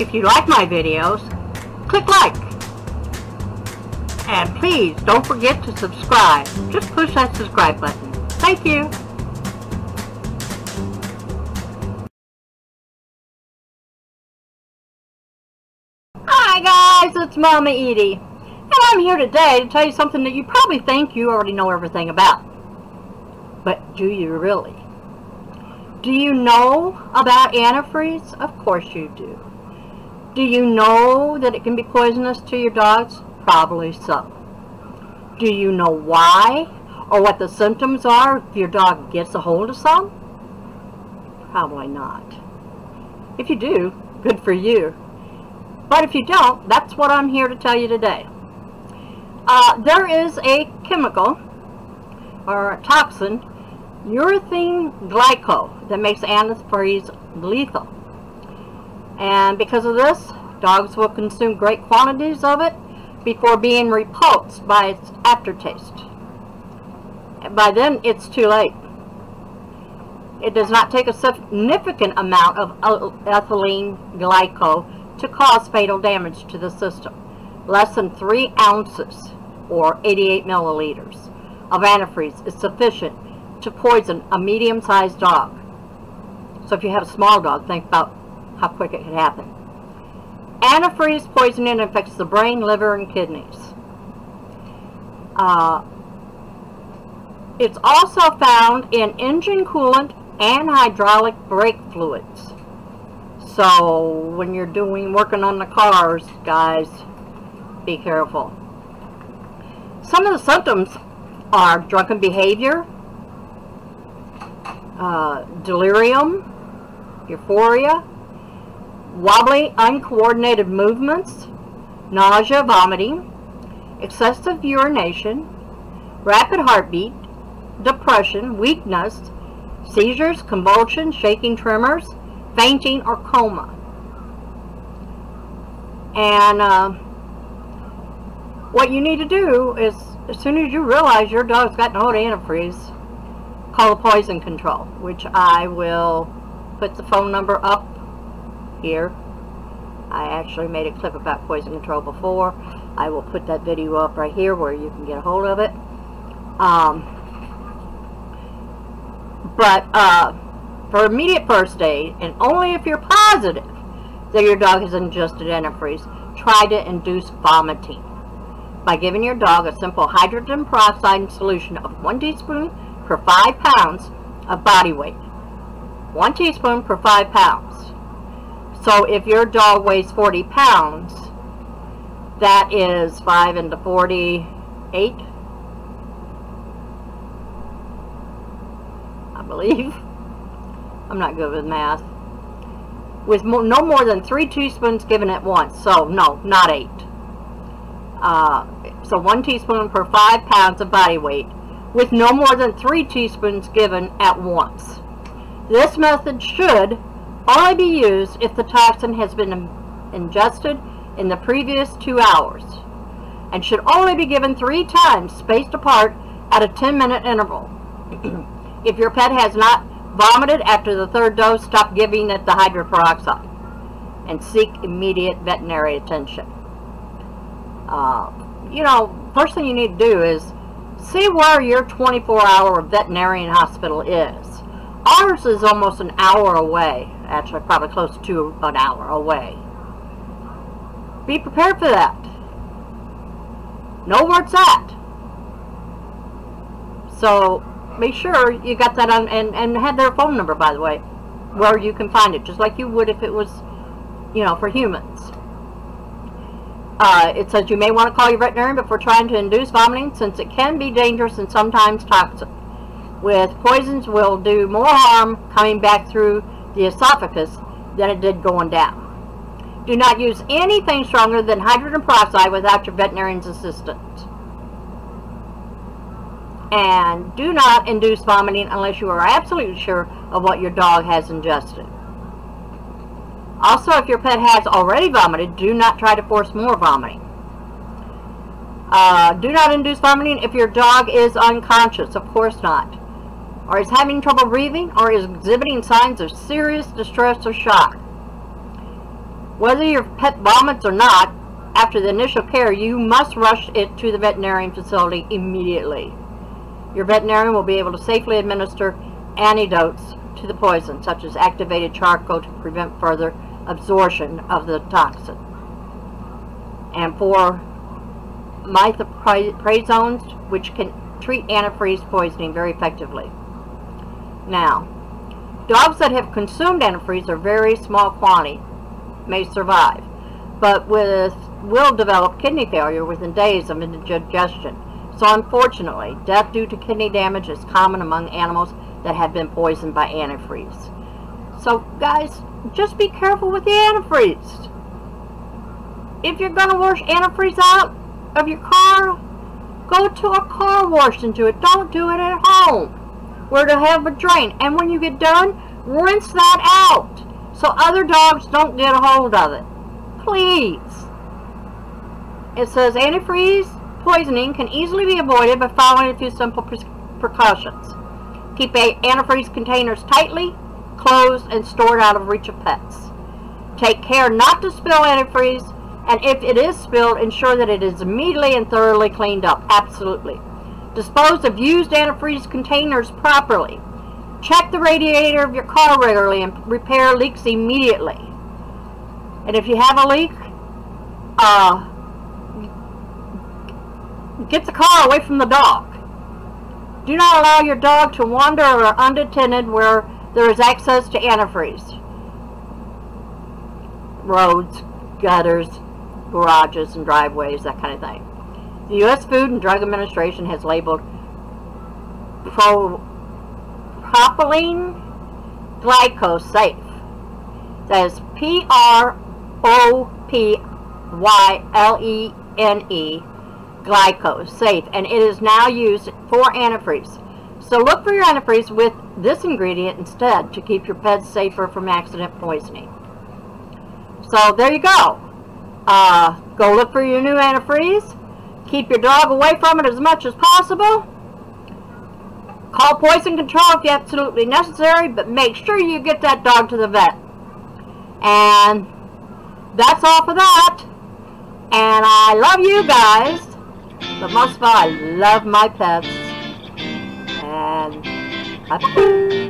If you like my videos, click like. And please don't forget to subscribe. Just push that subscribe button. Thank you. Hi guys, it's Momma Eadie. And I'm here today to tell you something that you probably think you already know everything about. But do you really? Do you know about antifreeze? Of course you do. Do you know that it can be poisonous to your dogs? Probably so. Do you know why or what the symptoms are if your dog gets a hold of some? Probably not. If you do, good for you. But if you don't, that's what I'm here to tell you today. Uh, there is a chemical or a toxin, urethane glycol, that makes antifreeze lethal. And because of this, dogs will consume great quantities of it before being repulsed by its aftertaste. By then, it's too late. It does not take a significant amount of ethylene glycol to cause fatal damage to the system. Less than 3 ounces, or 88 milliliters, of antifreeze is sufficient to poison a medium-sized dog. So if you have a small dog, think about how quick it could happen. Antifreeze poisoning affects the brain, liver, and kidneys. Uh, it's also found in engine coolant and hydraulic brake fluids. So when you're doing working on the cars, guys, be careful. Some of the symptoms are drunken behavior, uh, delirium, euphoria, wobbly, uncoordinated movements, nausea, vomiting, excessive urination, rapid heartbeat, depression, weakness, seizures, convulsions, shaking tremors, fainting, or coma. And uh, what you need to do is, as soon as you realize your dog's got no antifreeze, call poison control, which I will put the phone number up here. I actually made a clip about poison control before. I will put that video up right here where you can get a hold of it. Um, but uh, for immediate first aid, and only if you're positive that your dog has ingested antifreeze, try to induce vomiting by giving your dog a simple hydrogen peroxide solution of 1 teaspoon per 5 pounds of body weight. 1 teaspoon per 5 pounds. So if your dog weighs 40 pounds, that is 5 into 48, I believe. I'm not good with math. With no more than 3 teaspoons given at once. So, no, not 8. Uh, so 1 teaspoon per 5 pounds of body weight with no more than 3 teaspoons given at once. This method should only be used if the toxin has been ingested in the previous two hours and should only be given three times spaced apart at a 10 minute interval. if your pet has not vomited after the third dose, stop giving it the hydroperoxide and seek immediate veterinary attention. Uh, you know, first thing you need to do is see where your 24 hour veterinarian hospital is. Ours is almost an hour away. Actually, probably close to an hour away. Be prepared for that. Know where it's at. So, make sure you got that on, and, and have their phone number, by the way, where you can find it, just like you would if it was, you know, for humans. Uh, it says you may want to call your veterinarian before trying to induce vomiting since it can be dangerous and sometimes toxic with poisons will do more harm coming back through the esophagus than it did going down. Do not use anything stronger than hydrogen peroxide without your veterinarian's assistance. And do not induce vomiting unless you are absolutely sure of what your dog has ingested. Also, if your pet has already vomited, do not try to force more vomiting. Uh, do not induce vomiting if your dog is unconscious. Of course not or is having trouble breathing, or is exhibiting signs of serious distress or shock. Whether your pet vomits or not, after the initial care, you must rush it to the veterinarian facility immediately. Your veterinarian will be able to safely administer antidotes to the poison, such as activated charcoal to prevent further absorption of the toxin. And for mifeprinones, which can treat antifreeze poisoning very effectively. Now, dogs that have consumed antifreeze are very small quantity may survive, but with will develop kidney failure within days of indigestion. So unfortunately, death due to kidney damage is common among animals that have been poisoned by antifreeze. So guys, just be careful with the antifreeze. If you're going to wash antifreeze out of your car, go to a car wash and do it. Don't do it at home where to have a drain. And when you get done, rinse that out so other dogs don't get a hold of it. Please. It says antifreeze poisoning can easily be avoided by following a few simple precautions. Keep antifreeze containers tightly closed and stored out of reach of pets. Take care not to spill antifreeze, and if it is spilled, ensure that it is immediately and thoroughly cleaned up. Absolutely. Dispose of used antifreeze containers properly. Check the radiator of your car regularly and repair leaks immediately. And if you have a leak, uh, get the car away from the dog. Do not allow your dog to wander or unattended where there is access to antifreeze. Roads, gutters, garages, and driveways, that kind of thing. The U.S. Food and Drug Administration has labeled pro propylene glycose safe. That is P-R-O-P-Y-L-E-N-E glycose safe and it is now used for antifreeze. So look for your antifreeze with this ingredient instead to keep your pets safer from accident poisoning. So there you go. Uh, go look for your new antifreeze. Keep your dog away from it as much as possible. Call poison control if absolutely necessary, but make sure you get that dog to the vet. And that's all for that. And I love you guys, but most of all, I love my pets. And bye-bye.